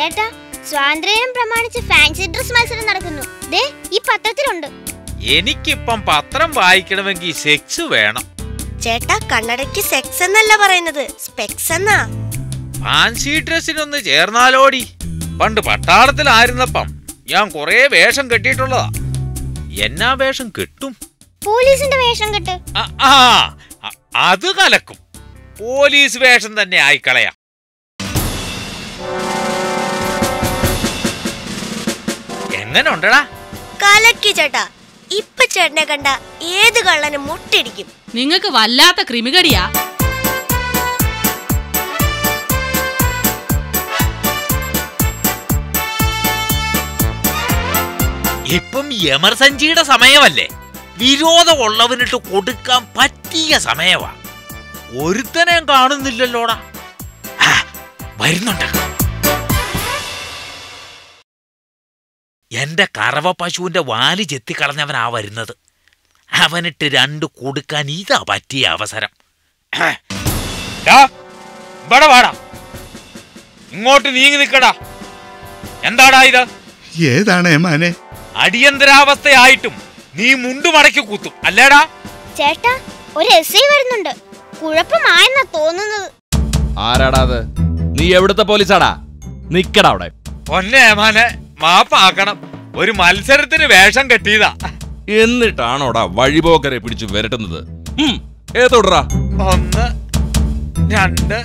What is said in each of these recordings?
സ്വാതന്ത്ര്യം പ്രമാണിച്ച് fancy dress മത്സരം നടക്കുന്നു. ദേ ഈ പത്രത്തിലുണ്ട്. എനിക്കിപ്പം പത്രം വായിക്കണമെങ്കിൽ സെക്സ് വേണം. ചേട്ടാ കണ്ണടയ്ക്ക് സെക്സ് എന്നല്ല പറയുന്നത്. സ്പെക്സ് എന്നാ. ഫാൻസി ഡ്രസ്സിനൊന്ന് ചേർന്നാലോടി. പണ്ട് പട്ടാളത്തിലായിരുന്നപ്പം ഞാൻ കുറേ വേഷം കെട്ടിയിട്ടുള്ളതാ. എന്നാ വേഷം കെട്ടും? പോലീസിന്റെ വേഷം കെട്ട്. ആ, ആ അത് കലക്കും. പോലീസ് വേഷം തന്നെ ആയിക്കളയാം. എങ്ങനെ ഉണ്ടടാ കലക്കി ചേട്ടാ ഇപ്പൊ ചേട്ടനെ കണ്ട ഏത് കള്ളനും മുട്ടിടിക്കും. നിങ്ങൾക്ക് വല്ലാത്ത ക്രിമികടിയാ ഇപ്പം യമർസഞ്ചിയുടെ സമയമല്ലേ? വിരോധമുള്ളവനിട്ട് കൊടുക്കാൻ പറ്റിയ സമയമാ ഒരുത്തനെ കാണുന്നില്ലല്ലോടാ. വരുന്നുണ്ടോ വരുന്നുണ്ട്. എന്റെ കറവ പശുവിന്റെ വാൽ ചെത്തിക്കളഞ്ഞവനാ വരുന്നത്. അവനിട്ട് രണ്ട് കൊടുക്കാൻ ഇതാ പറ്റിയ അവസരം. ഡാ, ഇവിടെ വാടാ. ഇങ്ങോട്ട് നീങ്ങി നിൽക്കടാ എന്താടാ ഇത്? ഏതാണ് മാനെ? അടിയന്തരാവസ്ഥയായിട്ടും നീ മുണ്ടുമടക്കി കൂത്തും. അല്ലേടാ? ചേട്ടാ ഒരു എസ് ഐ വരുന്നുണ്ട്. കുഴപ്പമായെന്നാ തോന്നുന്നത്. ആരാടാ അത്? നീ എവിടുത്തെ പോലീസാടാ? നിക്കടാ അവിടെ. പൊന്നേ ഏമാനെ മാപ്പാക്കണം. ഒരു മത്സരത്തിന് വേഷം കെട്ടിയതാ. എന്നിട്ടാണോടാ വഴിപോക്കരെ പിടിച്ചു വരട്ടുന്നത്? ഏതോടാ ഒന്ന് രണ്ട്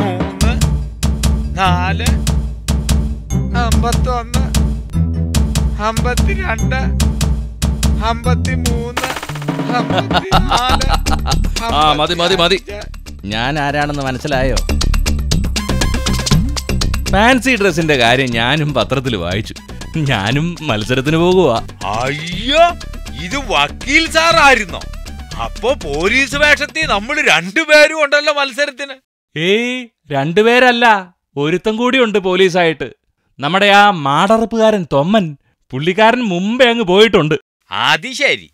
മൂന്ന് നാല് അമ്പത്തൊന്ന് അമ്പത്തിരണ്ട് അമ്പത്തിമൂന്ന് അമ്പത്തിനാല് ആ മതി മതി മതി. ഞാൻ ആരാണെന്ന് മനസ്സിലായോ? ഫാൻസി ഡ്രസ്സിന്റെ കാര്യം ഞാനും പത്രത്തിൽ വായിച്ചു. ഞാനും മത്സരത്തിന് പോകുക അയ്യോ ഇത് വക്കീൽ സാറായിരുന്നോ? അപ്പോ പോലീസ് വേഷത്തിൽ നമ്മൾ രണ്ടുപേരും ഉണ്ടല്ലോ മത്സരത്തിന്. ഏയ് രണ്ടുപേരല്ല ഒരുത്തം കൂടിയുണ്ട് പോലീസായിട്ട്. നമ്മുടെ ആ മാടറപ്പുകാരൻ തൊമ്മൻ പുള്ളിക്കാരൻ മുമ്പേ അങ്ങ് പോയിട്ടുണ്ട്. അത് ശരി.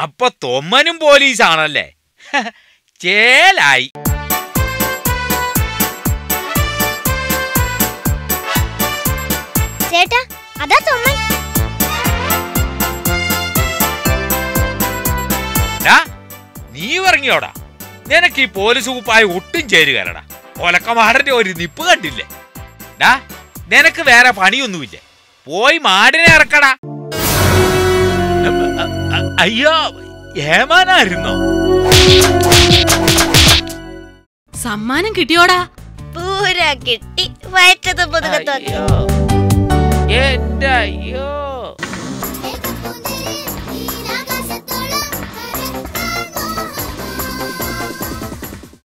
അപ്പൊ തൊമ്മനും പോലീസാണല്ലേ? ചേലായി. ചേട്ടാ അതാ തൊമ്മൻ നീ ഇറങ്ങിയോടാ? നിനക്ക് ഈ പോലീസ് കുപ്പായ ഒട്ടും ചേരുകയല്ലടാ ഒലക്കമാടന്റെ ഒരു നിപ്പ് കണ്ടില്ലേ? ഡാ നിനക്ക് വേറെ പണിയൊന്നുമില്ല? പോയി മാടിനെ ഇറക്കടാ. അയ്യോ ഏമാനായിരുന്നോ? സമ്മാനം കിട്ടിയോടാ? പൂര കിട്ടി. വയറ്റത് പുതുകത്തൊക്കെ അയ്യോ. എന്റെ അയ്യോ